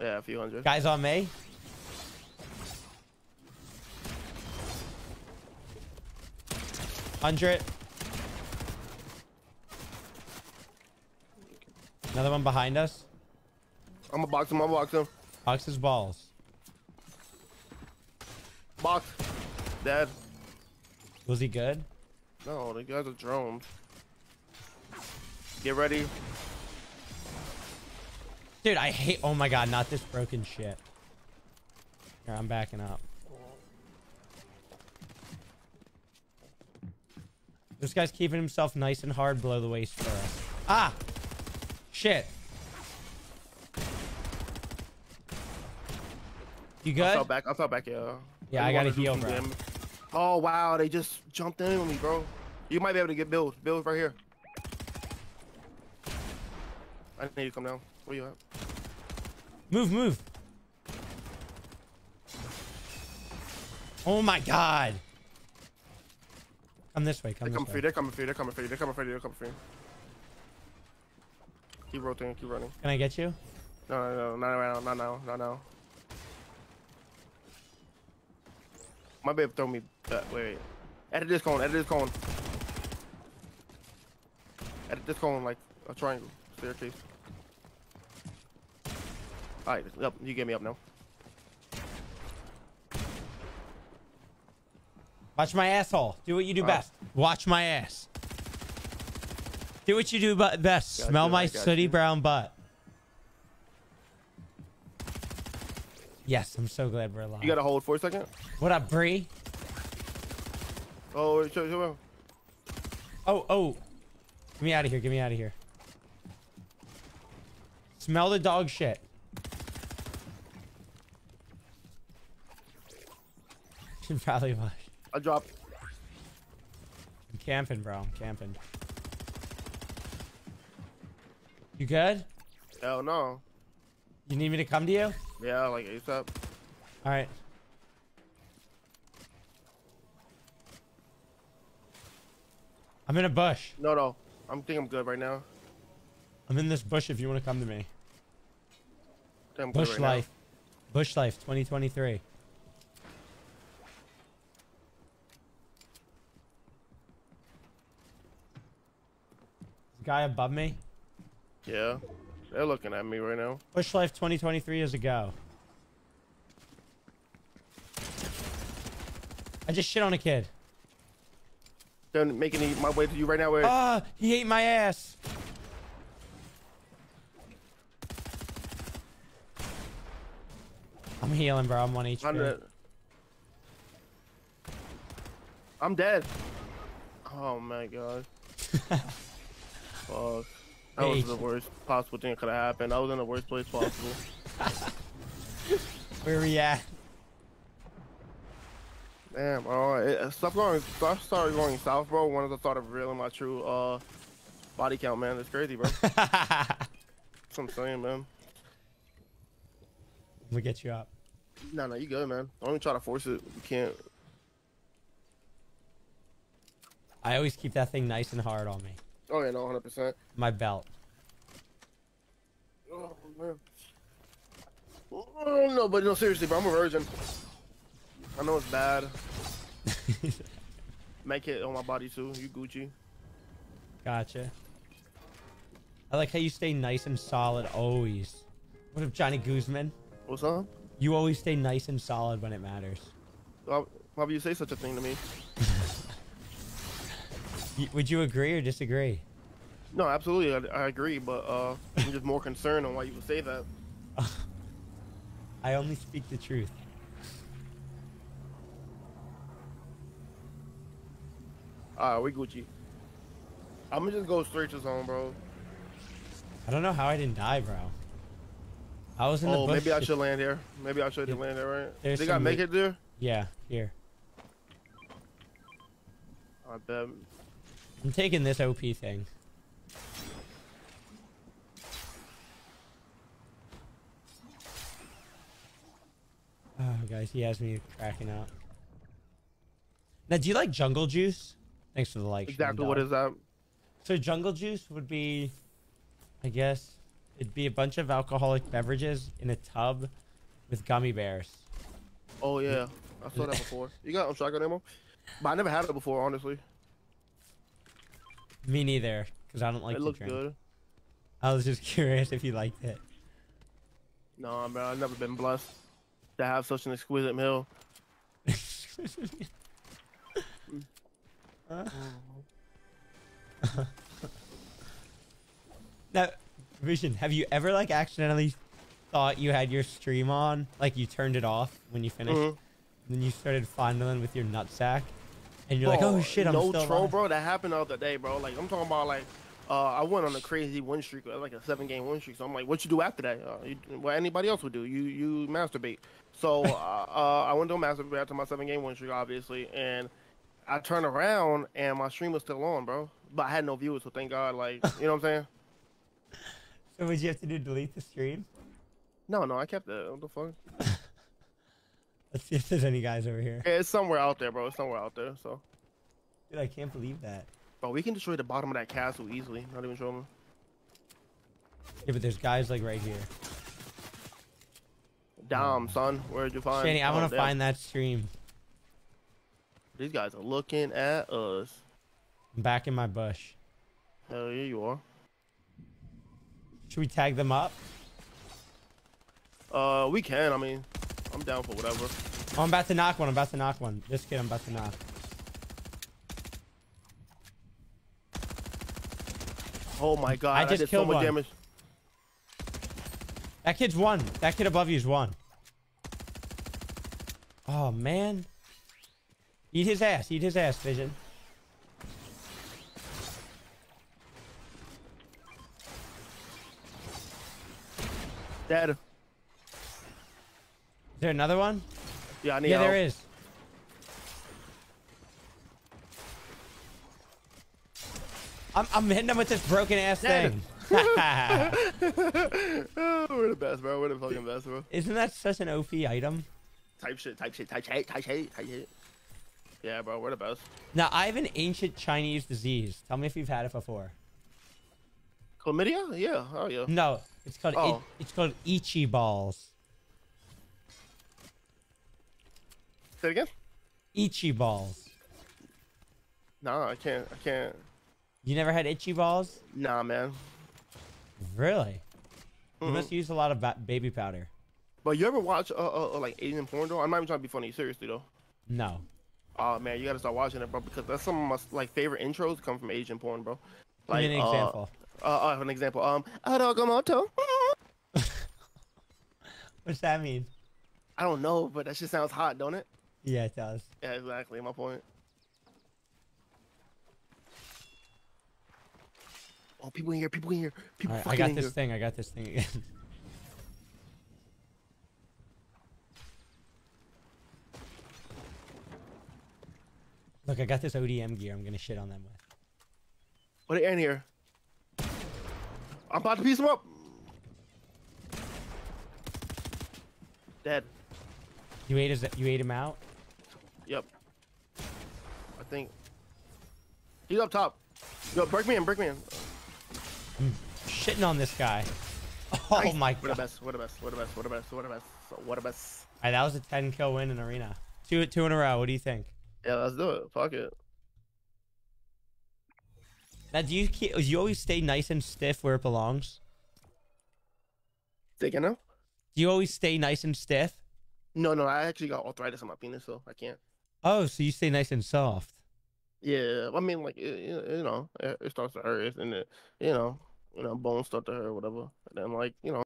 a few hundred. Guys on me. Hundred. Another one behind us. I'm gonna box him. I'm gonna box him. Box his balls. Box. Dead. Was he good? No, the guys are drones. Get ready. Dude, I hate. Oh my god, not this broken shit. Here, I'm backing up. This guy's keeping himself nice and hard below the waist for us. Ah! Shit. You good? Good? fall back. I'll fall back. Yeah. Yeah, I They gotta wanna heal, bro. damage. Oh wow, they just jumped in on me, bro. You might be able to get build. Build right here. I need you to come down. Where you at? Move, move. Oh my god. Come this way. Come They're this coming for you. way. They're coming for you. They're coming for you. They're coming for you. They're coming for you. Keep rotating. Keep running. Can I get you? No, no, no, not right now. Not now. Not now. My babe throw me. Uh, wait, wait. Edit this cone. Edit this cone. Edit this cone like a triangle staircase. All right. Yep. You get me up now. Watch my asshole. Do what you do Uh, best. Watch my ass. Do what you do best. Got Smell you, my sooty you. brown butt. Yes, I'm so glad we're alive. You gotta hold for a second. What up, Bree? Oh, show, show. Oh, oh. Get me out of here. Get me out of here. Smell the dog shit. probably wash. I dropped. I'm camping, bro. I'm camping. You good? Hell no. You need me to come to you? Yeah, like ASAP. All right. I'm in a bush. No, no. I'm think I'm good right now. I'm in this bush if you want to come to me. Think I'm good Bush right life. Bush life 2023. Guy above me. Yeah. They're looking at me right now. Bush life 2023 is a go. I just shit on a kid. Don't make any my way to you right now. Where Ah, he ate my ass. I'm healing, bro. I'm on HP. I'm, dead. I'm dead. Oh my god. Fuck. That was the worst possible thing that could have happened. I was in the worst place possible. Where we at? Damn, bro. It, stuff going, stuff started going south, bro. Once I started revealing my true uh body count, man. It's crazy, bro. That's what I'm saying, man. We'll get you up. No, no, you good, man. Don't even try to force it. You can't. I always keep that thing nice and hard on me. Oh yeah, no, hundred percent. My belt. Oh man. Oh, no, but no, seriously, bro. I'm a virgin. I know it's bad. Make it on my body too. You Gucci. Gotcha. I like how you stay nice and solid always. What if Johnny Guzman? What's up? You always stay nice and solid when it matters. Why, why would you say such a thing to me? Would you agree or disagree? No, absolutely, I, I agree, but uh, I'm just more concerned on why you would say that. I only speak the truth. Alright, we Gucci. I'm gonna just go straight to zone, bro. I don't know how I didn't die, bro. I was in Oh, the bush. maybe I should land here. Maybe I should Yeah. land there, right? There's they got some make it there. Yeah, here. I bet. I'm taking this OP thing. Oh, guys, he has me cracking out. Now, do you like jungle juice? Thanks for the like. Exactly what is that? So jungle juice would be, I guess, It'd be a bunch of alcoholic beverages in a tub with gummy bears. Oh yeah, I saw that before. You got um, shotgun ammo? But I never had it before, honestly. Me neither, because I don't like it to looked drink. good. I was just curious if you liked it. No, man, I've never been blessed to have such an exquisite meal. now, Vision, have you ever like accidentally thought you had your stream on, like you turned it off when you finished, Mhm. then you started fondling with your nutsack, and you're like, oh shit, I'm no still troll, alive." bro. That happened the other day, bro. Like I'm talking about, like uh, I went on a crazy win streak, uh, like a seven game win streak. So I'm like, what you do after that? Uh, you, what anybody else would do? You you masturbate. So uh, uh, I went to masturbate after my seven game win streak, obviously, and I turned around and my stream was still on, bro. But I had no viewers, so thank God. Like you know what I'm saying? So would you have to do delete the stream? No, no, I kept it. What the fuck? Let's see if there's any guys over here. Yeah, it's somewhere out there, bro. It's somewhere out there. So, Dude, I can't believe that. bro, we can destroy the bottom of that castle easily. Not even trolling. Yeah, but there's guys like right here. Damn, son, where'd you find? Shanny, I want to find that stream. These guys are looking at us. I'm back in my bush. Hell yeah, you are. Should we tag them up? Uh, we can. I mean, I'm down for whatever. Oh, I'm about to knock one. I'm about to knock one. This kid, I'm about to knock. Oh my god, I I, just did so killed much one. damage. That kid's one. That kid above you is one. Oh man. Eat his ass. Eat his ass, Vision. Dead. Is there another one? Yeah, I need Yeah, there help. is. I'm, I'm hitting him with this broken ass thing. oh, we're the best, bro. We're the fucking best, bro. Isn't that such an OP item? Type shit, type shit, type shit, type shit, type shit. Yeah, bro, we're the best. Now, I have an ancient Chinese disease. Tell me if you've had it before. Chlamydia? Yeah. Oh yeah. No, it's called Oh. it, it's called Ichi balls. Say it again. Ichi balls. No, I can't. I can't. You never had itchy balls? Nah, man. Really? You Mm-mm. must use a lot of ba- baby powder. But you ever watch uh, uh, uh like Asian porn though? I'm not even trying to be funny. Seriously though. No. Oh man, you gotta start watching it, bro, because that's some of my like favorite intros come from Asian porn, bro. Give me an uh, example. Uh, uh, an example. Um, Adogamoto. What's that mean? I don't know, but that shit sounds hot, don't it? Yeah, it does. Yeah, exactly. My point. Oh, people in here. People in here. People right, I got this here. thing. I got this thing again. Look, I got this ODM gear. I'm gonna shit on them with. What are in here? I'm about to piece them up. Dead. You ate his. You ate him out. Yep. I think. He's up top. Yo, break me in, break me in. Shitting on this guy. Oh Nice. my We're the god! best. We're the best. We're the best. what a best. We're the best. We're the best. Alright, that was a 10 kill win in arena. Two, two in a row. What do you think? Yeah, let's do it. Fuck it. Now, do you keep, do you always stay nice and stiff where it belongs? Think I know? Do you always stay nice and stiff? No, no, I actually got arthritis on my penis, so I can't. Oh, so you stay nice and soft. Yeah, I mean, like it- you know, it, it starts to hurt, and it, you know, you know, bones start to hurt, whatever. And then, like, you know.